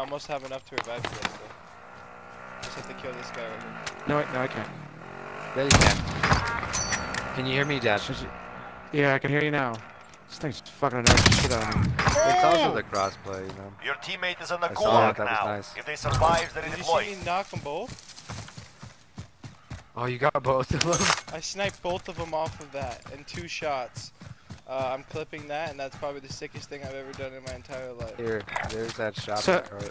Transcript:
I almost have enough to revive you guys though. Just have to kill this guy right here. No, no, I can't. Yeah, you can. Can you hear me, Dad? Just- Yeah, I can hear you now. This thing's fucking annoying the shit out of me. It's also the crossplay, you know. Your teammate is on the I saw that, gulag that was now. nice. If they survive, they Did you deploy. see me knock them both? Oh, you got both of them? I sniped both of them off of that in two shots. Uh, I'm clipping that, and that's probably the sickest thing I've ever done in my entire life. Here, there's that shot. So- card.